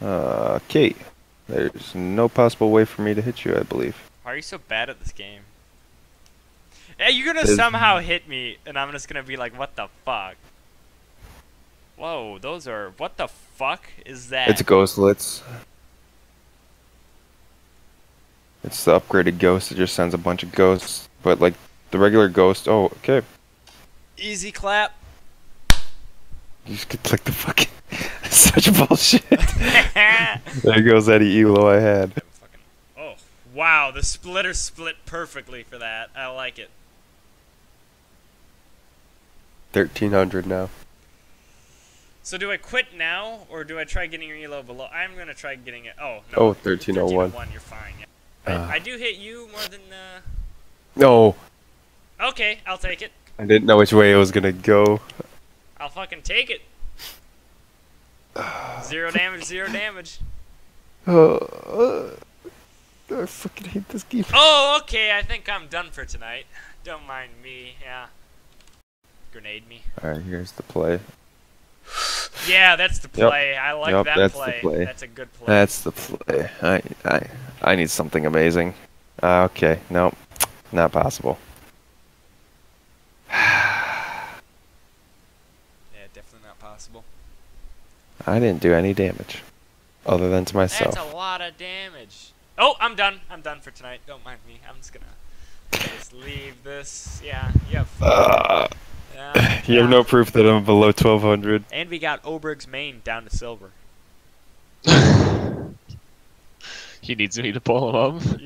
Uh, okay. There's no possible way for me to hit you, I believe. Why are you so bad at this game? Hey, you're gonna There's- somehow hit me, and I'm just gonna be like, what the fuck? Whoa, those are. What the fuck is that? It's ghostlets. It's the upgraded ghost. It just sends a bunch of ghosts. But, like, the regular ghost. Oh, okay. Easy clap. You just get, like, the fucking. Such bullshit. There goes any elo I had. oh, wow, the splitter split perfectly for that. I like it. 1300 now. So do I quit now, or do I try getting your elo below? I'm gonna try getting it. Oh, no. Oh, 1301. 1301, you're fine. Yeah. Uh. I, I do hit you more than. Uh... No! Okay, I'll take it. I didn't know which way it was gonna go. I'll fucking take it. Zero damage, zero damage. Uh, I fucking hate this game. Oh, okay, I think I'm done for tonight. Don't mind me, yeah. Grenade me. Alright, here's the play. Yeah, that's the Yep. play. I like Yep, that that's the play. play. That's a good play. That's the play. I I I need something amazing. Uh, okay, nope, not possible. yeah, definitely not possible. I didn't do any damage, other than to myself. That's a lot of damage. Oh, I'm done. I'm done for tonight. Don't mind me. I'm just gonna just leave this. Yeah, you have. Uh, Yeah, you have no proof that I'm below 1200. And we got Oberg's main down to silver. he needs me to pull him up.